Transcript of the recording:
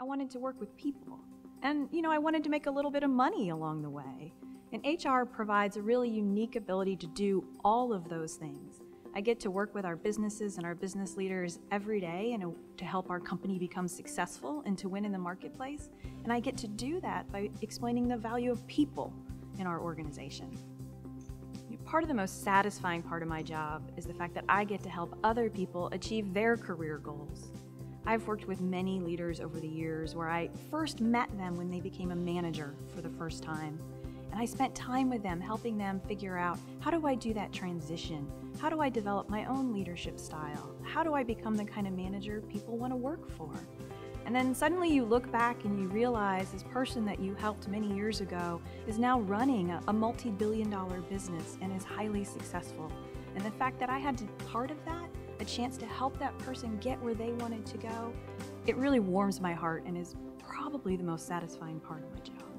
I wanted to work with people. And, you know, I wanted to make a little bit of money along the way. And HR provides a really unique ability to do all of those things. I get to work with our businesses and our business leaders every day and uh, to help our company become successful and to win in the marketplace. And I get to do that by explaining the value of people in our organization. Part of the most satisfying part of my job is the fact that I get to help other people achieve their career goals. I've worked with many leaders over the years where I first met them when they became a manager for the first time. And I spent time with them helping them figure out how do I do that transition? How do I develop my own leadership style? How do I become the kind of manager people want to work for? And then suddenly you look back and you realize this person that you helped many years ago is now running a, multi billion dollar business and is highly successful. And the fact that I had to part of that a chance to help that person get where they wanted to go, it really warms my heart and is probably the most satisfying part of my job.